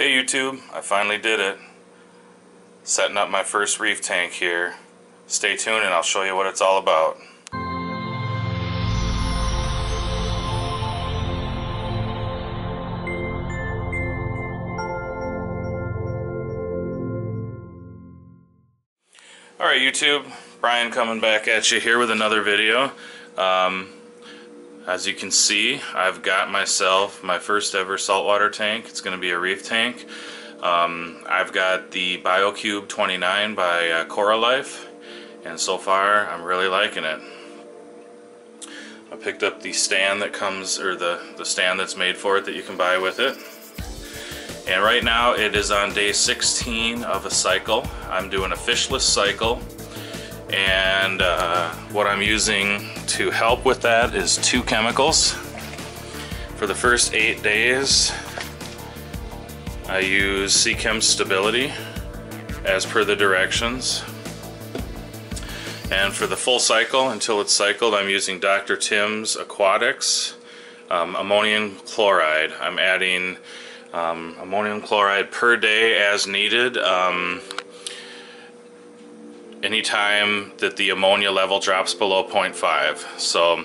Hey YouTube, I finally did it. Setting up my first reef tank here. Stay tuned and I'll show you what it's all about. Alright YouTube, Brian coming back at you here with another video. Um, as you can see, I've got myself my first ever saltwater tank. It's going to be a reef tank. Um, I've got the BioCube 29 by uh, Coralife, and so far I'm really liking it. I picked up the stand that comes, or the, the stand that's made for it that you can buy with it. And right now it is on day 16 of a cycle. I'm doing a fishless cycle and uh, what I'm using to help with that is two chemicals. For the first eight days, I use Seachem Stability as per the directions. And for the full cycle, until it's cycled, I'm using Dr. Tim's Aquatics um, ammonium chloride. I'm adding um, ammonium chloride per day as needed. Um, anytime that the ammonia level drops below 0.5. So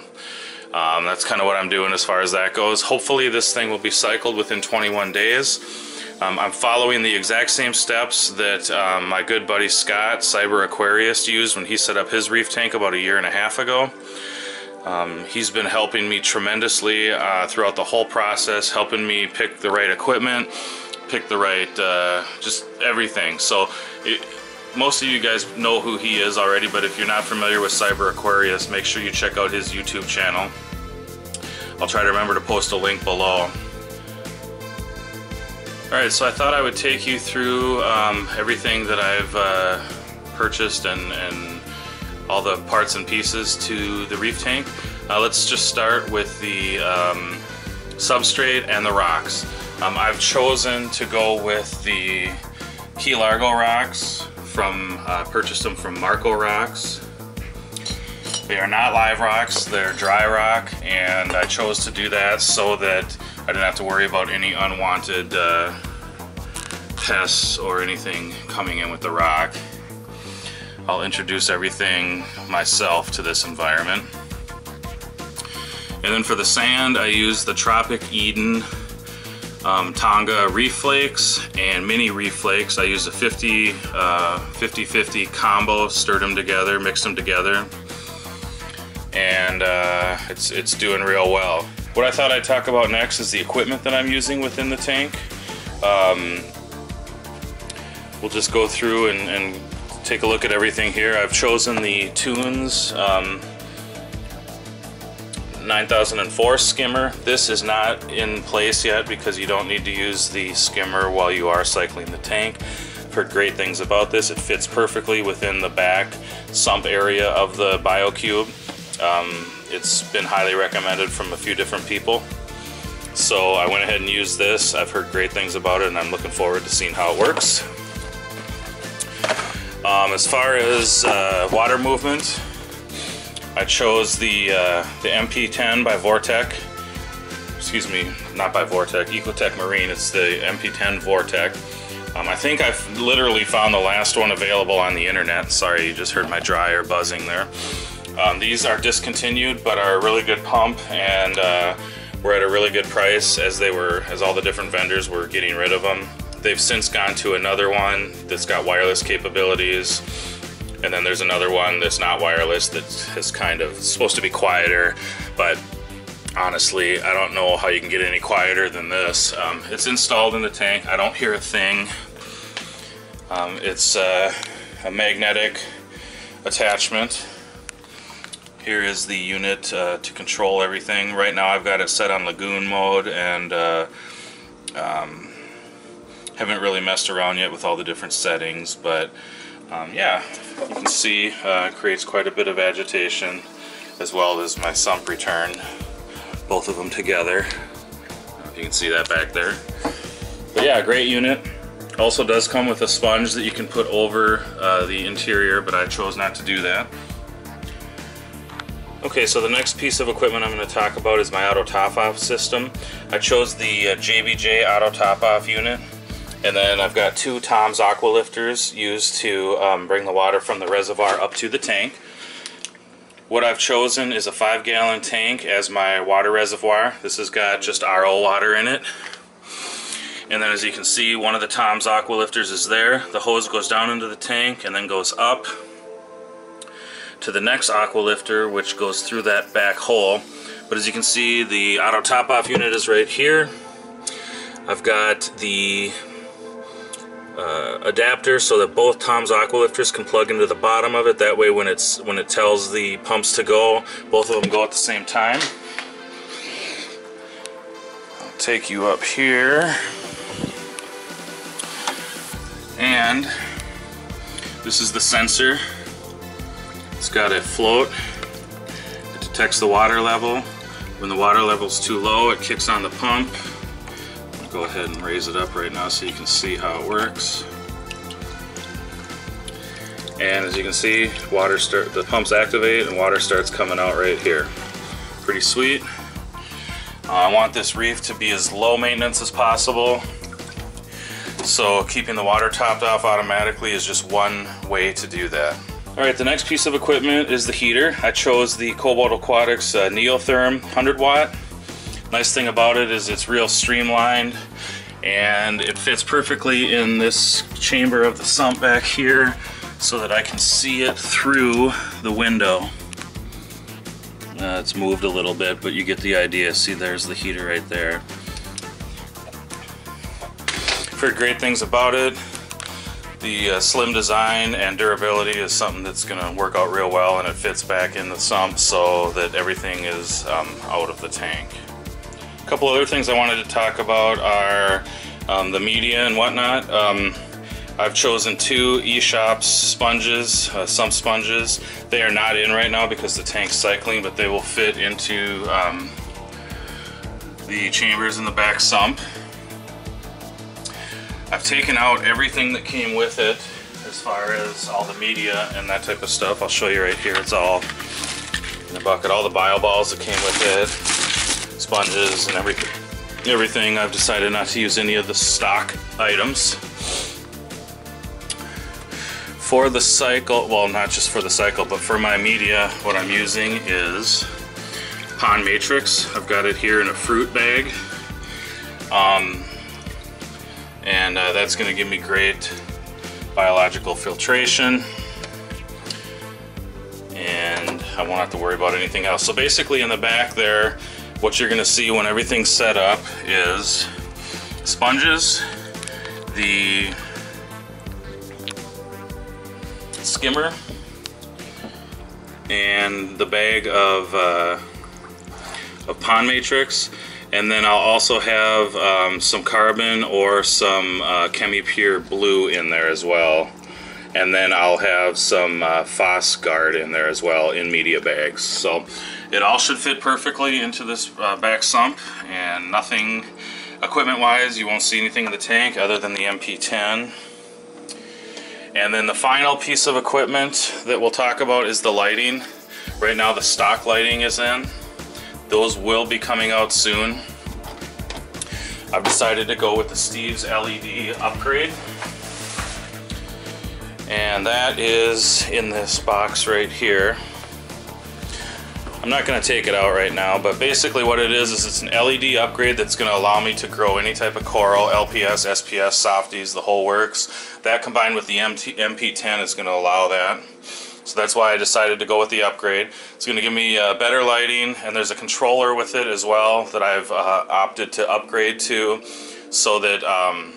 um, that's kind of what I'm doing as far as that goes. Hopefully this thing will be cycled within 21 days. Um, I'm following the exact same steps that um, my good buddy Scott, Cyberaquarist, used when he set up his reef tank about a year and a half ago. Um, he's been helping me tremendously uh, throughout the whole process, helping me pick the right equipment, pick the right, uh, just everything. So it, most of you guys know who he is already, but if you're not familiar with Cyberaquarist, make sure you check out his YouTube channel. I'll try to remember to post a link below. Alright, so I thought I would take you through um, everything that I've uh, purchased and, and, all the parts and pieces to the reef tank. Uh, let's just start with the um, substrate and the rocks. Um, I've chosen to go with the Key Largo rocks from, uh, purchased them from Marco Rocks. They are not live rocks, they're dry rock, and I chose to do that so that I didn't have to worry about any unwanted uh, pests or anything coming in with the rock. I'll introduce everything myself to this environment. And then for the sand, I use the Tropic Eden um, Tonga reef flakes and mini reef flakes. I used a 50 50-50 uh, combo, stirred them together, mixed them together, and uh, it's, it's doing real well. What I thought I'd talk about next is the equipment that I'm using within the tank. Um, we'll just go through and, and, take a look at everything here. I've chosen the Tunze um, 9004 skimmer. This is not in place yet because you don't need to use the skimmer while you are cycling the tank. I've heard great things about this. It fits perfectly within the back sump area of the BioCube. Um, it's been highly recommended from a few different people. So I went ahead and used this. I've heard great things about it and I'm looking forward to seeing how it works. Um, as far as uh, water movement, I chose the uh, the MP10 by Vortech. Excuse me, not by Vortech, Ecotech Marine. It's the MP10 Vortech. Um, I think I've literally found the last one available on the internet. Sorry, you just heard my dryer buzzing there. Um, these are discontinued, but are a really good pump, and uh, we're at a really good price as they were, as all the different vendors were getting rid of them. They've since gone to another one that's got wireless capabilities. And then there's another one that's not wireless that is kind of supposed to be quieter, but honestly, I don't know how you can get any quieter than this. Um, it's installed in the tank. I don't hear a thing. Um, it's uh, a magnetic attachment. Here is the unit uh, to control everything. Right now I've got it set on lagoon mode and uh, um, haven't really messed around yet with all the different settings, but um, yeah, you can see uh, creates quite a bit of agitation as well as my sump return, both of them together. if you can see that back there. But yeah, great unit. Also does come with a sponge that you can put over uh, the interior, but I chose not to do that. Okay, so the next piece of equipment I'm going to talk about is my auto top off system. I chose the uh, JBJ auto top off unit. And then I've got two Tom's Aqualifters used to um, bring the water from the reservoir up to the tank. What I've chosen is a five gallon tank as my water reservoir. This has got just RO water in it. And then as you can see, one of the Tom's Aqualifters is there. The hose goes down into the tank and then goes up to the next Aqualifter, which goes through that back hole. But as you can see, the auto top-off unit is right here. I've got the uh, adapter so that both Tom's Aqualifters can plug into the bottom of it. That way when it's when it tells the pumps to go, both of them go at the same time. I'll take you up here. And this is the sensor. It's got a float. It detects the water level. When the water level is too low, it kicks on the pump. Go ahead and raise it up right now so you can see how it works. And as you can see, water start the pumps activate and water starts coming out right here. Pretty sweet. Uh, I want this reef to be as low maintenance as possible. So keeping the water topped off automatically is just one way to do that. All right, the next piece of equipment is the heater. I chose the Cobalt Aquatics uh, Neotherm 100 watt. Nice thing about it is it's real streamlined and it fits perfectly in this chamber of the sump back here so that I can see it through the window. Uh, it's moved a little bit, but you get the idea. See, there's the heater right there. Heard great things about it. The uh, slim design and durability is something that's going to work out real well and it fits back in the sump so that everything is um, out of the tank. Couple other things I wanted to talk about are um, the media and whatnot. Um, I've chosen two eShopps sponges, uh, sump sponges. They are not in right now because the tank's cycling, but they will fit into um, the chambers in the back sump. I've taken out everything that came with it as far as all the media and that type of stuff. I'll show you right here. It's all in the bucket. All the bio balls that came with it, sponges and everything. Everything. I've decided not to use any of the stock items. For the cycle, well, not just for the cycle, but for my media, what I'm using is Pond Matrix. I've got it here in a fruit bag. Um, and uh, that's going to give me great biological filtration and I won't have to worry about anything else. So basically in the back there what you're going to see when everything's set up is sponges, the skimmer, and the bag of, uh, of Pond Matrix and then I'll also have um, some carbon or some uh, ChemiPure blue in there as well. And then I'll have some uh, Guard in there as well in media bags. So it all should fit perfectly into this uh, back sump and nothing equipment wise you won't see anything in the tank other than the MP10. And then the final piece of equipment that we'll talk about is the lighting. Right now the stock lighting is in. Those will be coming out soon. I've decided to go with the Steve's LED upgrade. And that is in this box right here. I'm not going to take it out right now, but basically what it is is it's an LED upgrade that's going to allow me to grow any type of coral, LPS, SPS, softies, the whole works. That combined with the MT, MP10 is going to allow that. So that's why I decided to go with the upgrade. It's going to give me uh, better lighting and there's a controller with it as well that I've uh, opted to upgrade to so that um,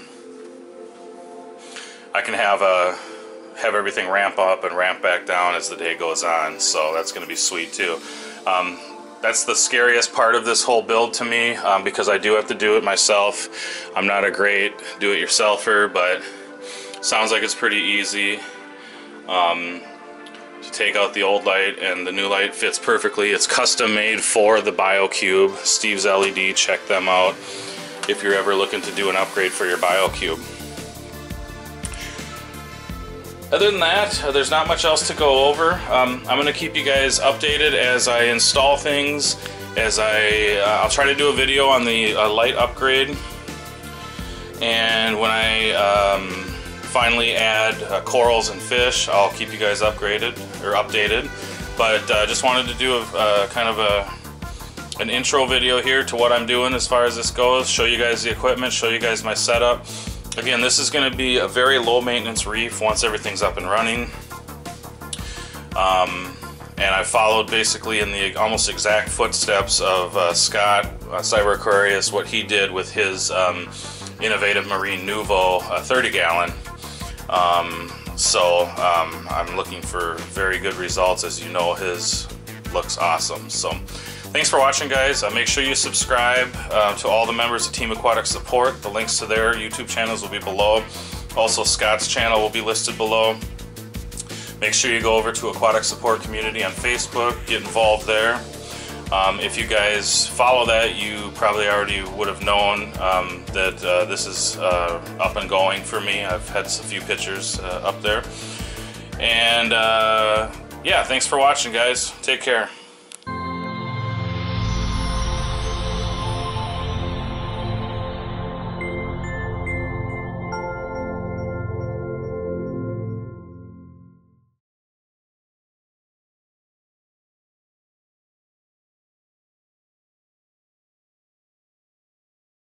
I can have a uh, have everything ramp up and ramp back down as the day goes on. So that's going to be sweet too. Um, that's the scariest part of this whole build to me um, because I do have to do it myself. I'm not a great do-it-yourselfer, but sounds like it's pretty easy. Um, to take out the old light and the new light fits perfectly. It's custom made for the BioCube. Steve's LED, check them out if you're ever looking to do an upgrade for your BioCube. Other than that, uh, there's not much else to go over. Um, I'm going to keep you guys updated as I install things, as I, uh, I'll try to do a video on the uh, light upgrade. And when I um, finally add uh, corals and fish, I'll keep you guys upgraded or updated. But uh, just wanted to do a, kind of a an intro video here to what I'm doing as far as this goes. Show you guys the equipment, show you guys my setup. Again, this is going to be a very low maintenance reef once everything's up and running. Um, and I followed basically in the almost exact footsteps of uh, Scott uh, Cyberaquarist, what he did with his um, innovative Marine Nuvo uh, 30 gallon. Um, so um, I'm looking for very good results. As you know, his looks awesome. So thanks for watching, guys. Uh, make sure you subscribe uh, to all the members of Team Aquatic Support. The links to their YouTube channels will be below. Also, Scott's channel will be listed below. Make sure you go over to Aquatic Support Community on Facebook, get involved there. Um, if you guys follow that, you probably already would have known um, that uh, this is uh, up and going for me. I've had a few pictures uh, up there. And uh, yeah, thanks for watching, guys. Take care.